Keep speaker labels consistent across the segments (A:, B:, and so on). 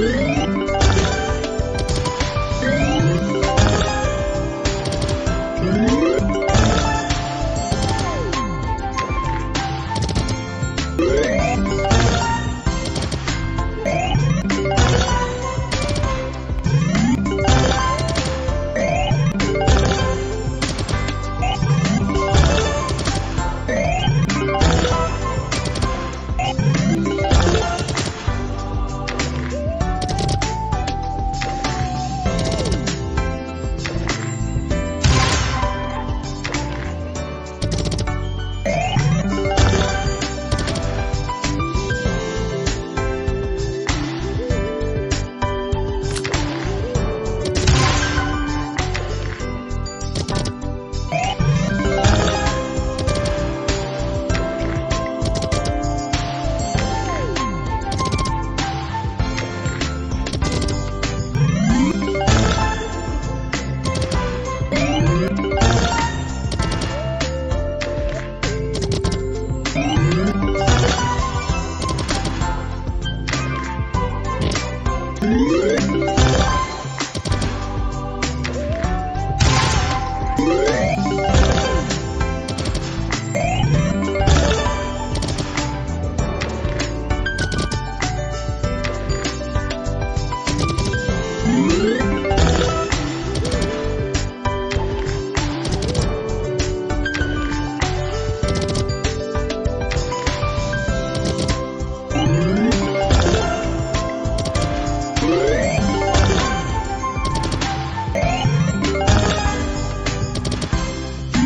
A: Yeah.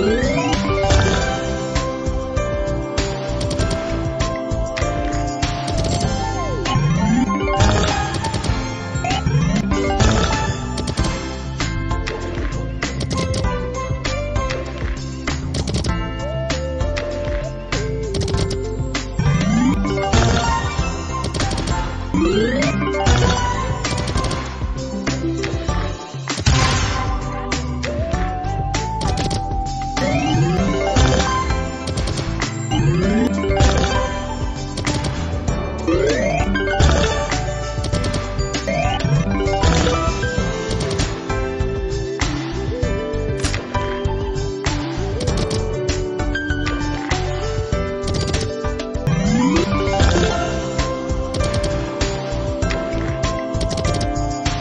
A: Thank you.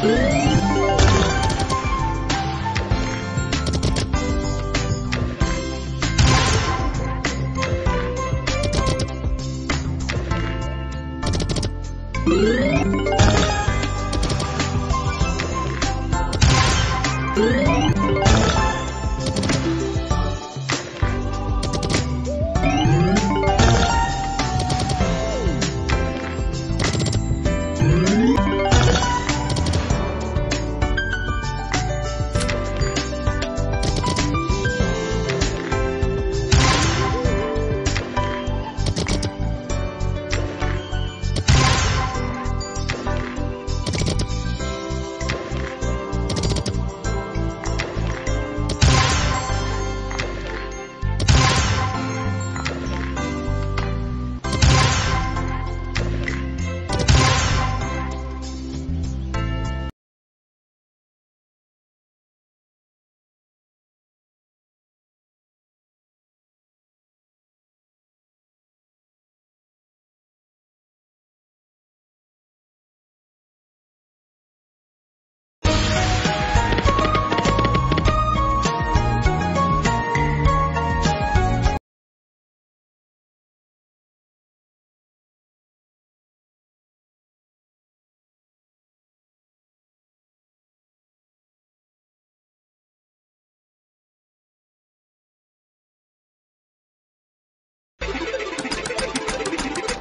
A: Música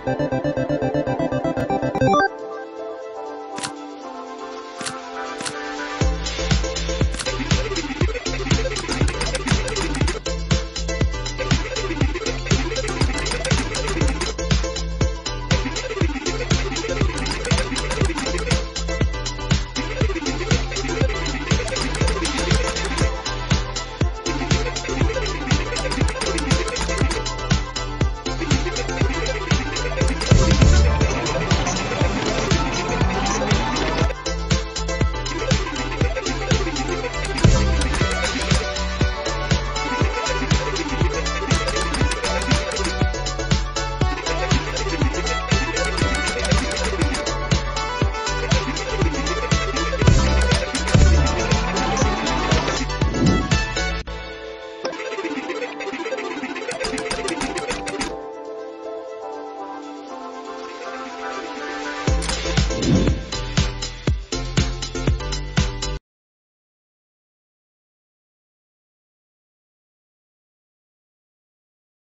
A: Thank you.